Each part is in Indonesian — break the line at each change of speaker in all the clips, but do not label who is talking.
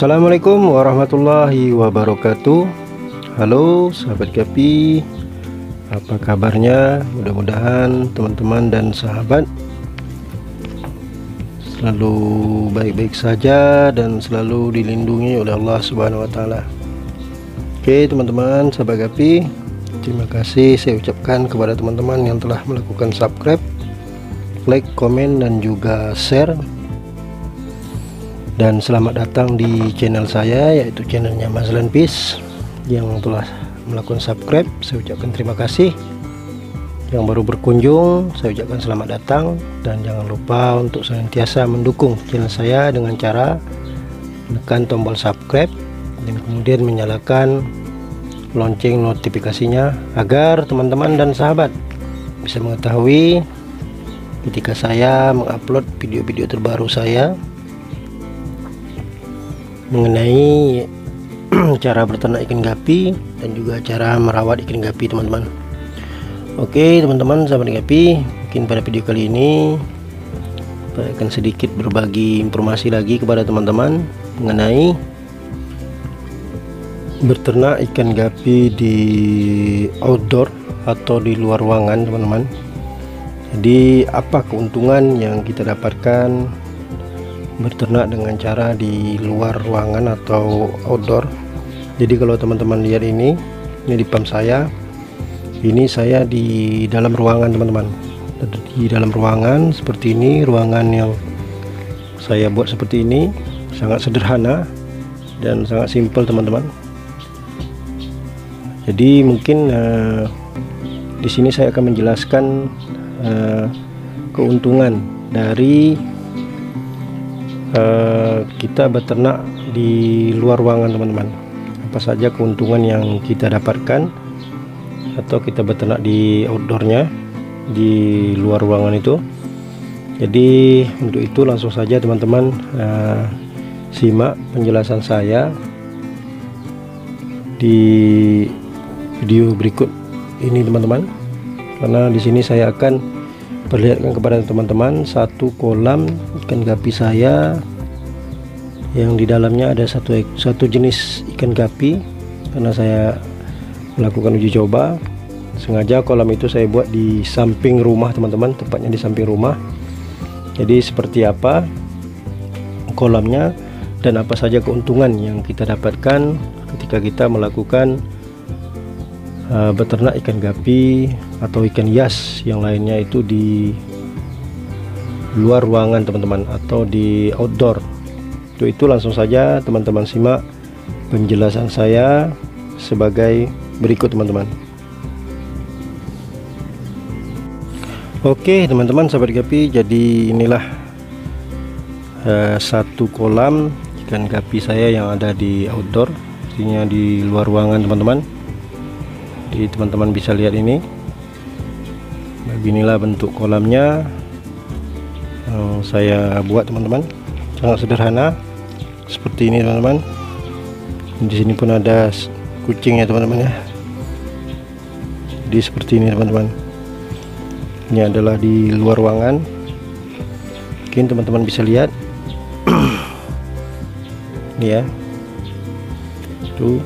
Assalamualaikum warahmatullahi wabarakatuh. Halo sahabat Gapi Apa kabarnya? Mudah-mudahan teman-teman dan sahabat Selalu baik-baik saja dan selalu dilindungi oleh Allah subhanahu wa ta'ala. Oke teman-teman sahabat Gapi Terima kasih saya ucapkan kepada teman-teman yang telah melakukan subscribe Like, komen dan juga share dan selamat datang di channel saya yaitu channelnya Mazlan Peace yang telah melakukan subscribe. Saya ucapkan terima kasih. Yang baru berkunjung saya ucapkan selamat datang. Dan jangan lupa untuk senantiasa mendukung channel saya dengan cara menekan tombol subscribe dan kemudian menyalakan lonceng notifikasinya agar teman-teman dan sahabat bisa mengetahui ketika saya mengupload video-video terbaru saya mengenai cara berternak ikan gapi dan juga cara merawat ikan gapi teman-teman. Oke teman-teman sahabat gapi mungkin pada video kali ini saya akan sedikit berbagi informasi lagi kepada teman-teman mengenai berternak ikan gapi di outdoor atau di luar ruangan teman-teman. Jadi apa keuntungan yang kita dapatkan berternak dengan cara di luar ruangan atau outdoor. Jadi kalau teman-teman lihat ini ini di pam saya ini saya di dalam ruangan teman-teman. Di dalam ruangan seperti ini ruangan yang saya buat seperti ini sangat sederhana dan sangat simpel teman-teman. Jadi mungkin uh, di sini saya akan menjelaskan uh, keuntungan dari uh, kita beternak di luar ruangan teman-teman. Apa saja keuntungan yang kita dapatkan atau kita beternak di outdoornya di luar ruangan itu. Jadi untuk itu langsung saja teman-teman uh, simak penjelasan saya di video berikut ini teman-teman. Karena di sini saya akan perlihatkan kepada teman-teman satu kolam ikan gapi saya yang di dalamnya ada satu satu jenis ikan gapi karena saya melakukan uji coba. Sengaja kolam itu saya buat di samping rumah teman-teman tepatnya di samping rumah. Jadi seperti apa kolamnya dan apa saja keuntungan yang kita dapatkan ketika kita melakukan uh, beternak ikan gapi atau ikan hias yang lainnya itu di luar ruangan teman-teman atau di outdoor. Untuk itu langsung saja teman-teman simak penjelasan saya sebagai berikut teman-teman. Oke teman-teman sahabat gapi jadi inilah uh, satu kolam ikan gapi saya yang ada di outdoor artinya di luar ruangan teman-teman. Jadi teman-teman bisa lihat ini. Beginilah bentuk kolamnya yang saya buat teman-teman. Sangat sederhana. Seperti ini teman-teman. Di sini pun ada kucing ya teman-teman ya. Jadi seperti ini teman-teman. Ini adalah di luar ruangan. Mungkin teman-teman bisa lihat. Ini ya. Tuh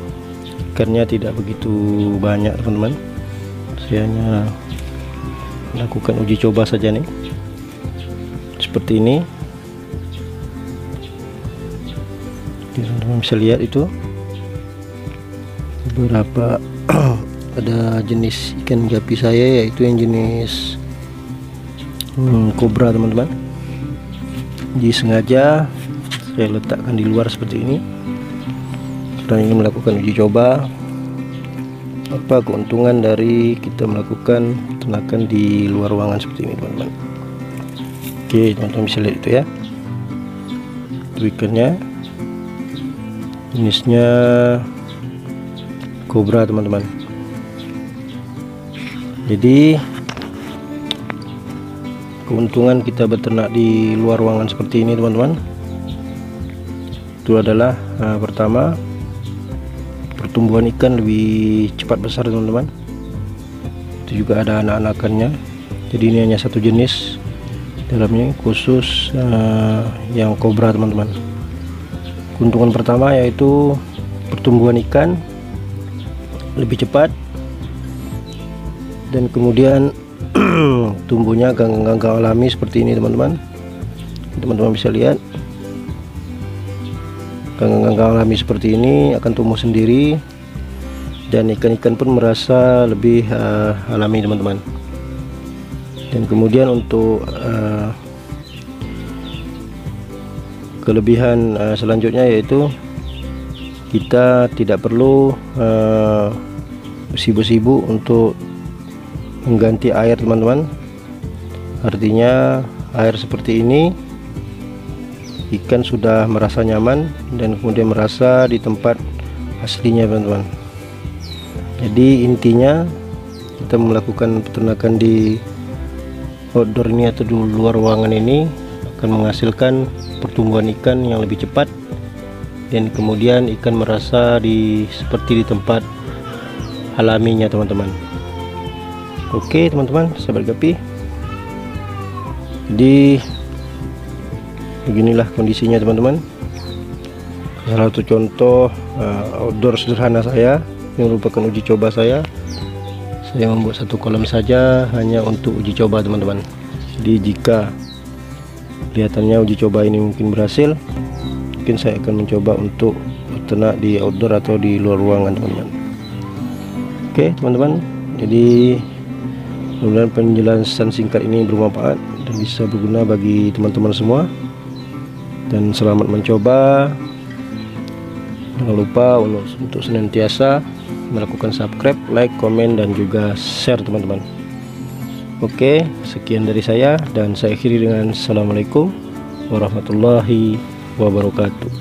ikannya tidak begitu banyak teman-teman. Saya hanya lakukan uji coba saja nih seperti ini. Bisa lihat itu. Beberapa ada jenis ikan gapi saya yaitu yang jenis hmm, kobra teman-teman. Jadi sengaja saya letakkan di luar seperti ini. Kita ingin melakukan uji coba. Apa keuntungan dari kita melakukan tenakan di luar ruangan seperti ini teman-teman oke teman-teman bisa lihat itu ya. Ikannya jenisnya kobra teman-teman. Jadi keuntungan kita beternak di luar ruangan seperti ini teman-teman itu adalah uh, pertama pertumbuhan ikan lebih cepat besar teman-teman. Itu juga ada anak-anakannya. Jadi ini hanya satu jenis dalamnya khusus uh, yang kobra teman-teman. Keuntungan pertama yaitu pertumbuhan ikan lebih cepat dan kemudian tumbuhnya ganggang-ganggang alami seperti ini teman-teman. Teman-teman bisa lihat. Ganggang-ganggang alami seperti ini akan tumbuh sendiri dan ikan-ikan pun merasa lebih uh, alami teman-teman dan kemudian untuk uh, kelebihan uh, selanjutnya yaitu kita tidak perlu sibuk-sibuk uh, untuk mengganti air teman-teman. Artinya air seperti ini ikan sudah merasa nyaman dan kemudian merasa di tempat aslinya teman-teman. Jadi intinya kita melakukan peternakan di outdoor ini atau di luar ruangan ini akan menghasilkan pertumbuhan ikan yang lebih cepat dan kemudian ikan merasa di seperti di tempat alaminya teman-teman. Oke teman-teman sahabat gapi jadi beginilah kondisinya teman-teman. Salah satu contoh uh, outdoor sederhana saya yang merupakan uji coba saya saya membuat satu kolam saja hanya untuk uji coba teman-teman. Jadi jika kelihatannya uji coba ini mungkin berhasil mungkin saya akan mencoba untuk ternak di outdoor atau di luar ruangan teman-teman. Oke teman-teman. Jadi mudah-mudahan penjelasan singkat ini bermanfaat dan bisa berguna bagi teman-teman semua. Dan selamat mencoba. Jangan lupa untuk senantiasa melakukan subscribe like komen dan juga share teman-teman. Oke sekian dari saya dan saya akhiri dengan Assalamualaikum warahmatullahi wabarakatuh.